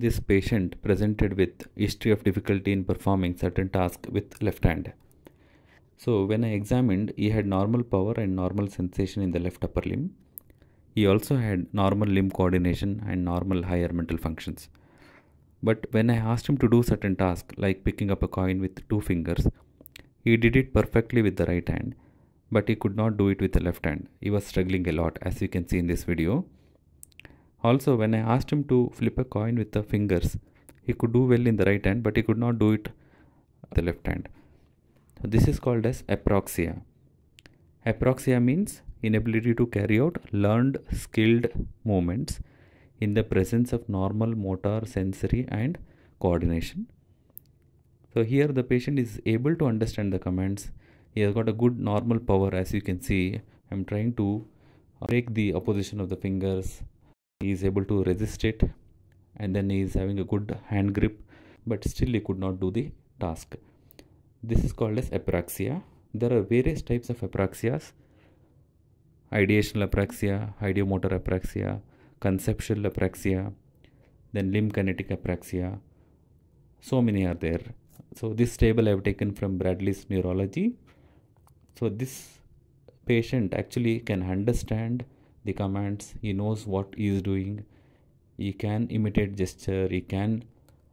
this patient presented with history of difficulty in performing certain tasks with left hand. So when I examined, he had normal power and normal sensation in the left upper limb. He also had normal limb coordination and normal higher mental functions. But when I asked him to do certain tasks like picking up a coin with two fingers, he did it perfectly with the right hand, but he could not do it with the left hand. He was struggling a lot as you can see in this video. Also, when I asked him to flip a coin with the fingers, he could do well in the right hand, but he could not do it the left hand. So this is called as apraxia. Apraxia means inability to carry out learned skilled movements in the presence of normal motor, sensory and coordination. So here the patient is able to understand the commands. He has got a good normal power as you can see. I'm trying to break the opposition of the fingers. He is able to resist it and then he is having a good hand grip but still he could not do the task. This is called as apraxia. There are various types of apraxias. Ideational apraxia, ideomotor apraxia, conceptual apraxia, then limb kinetic apraxia. So many are there. So this table I have taken from Bradley's neurology. So this patient actually can understand the commands. He knows what he is doing. He can imitate gesture. He can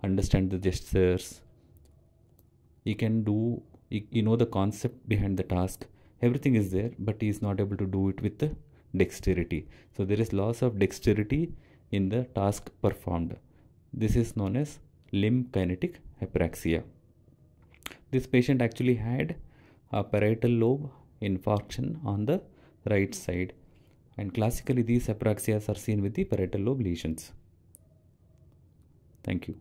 understand the gestures. He can do. You know the concept behind the task. Everything is there, but he is not able to do it with the dexterity. So there is loss of dexterity in the task performed. This is known as limb kinetic apraxia. This patient actually had a parietal lobe infarction on the right side and classically these apraxias are seen with the parietal lobe lesions. Thank you.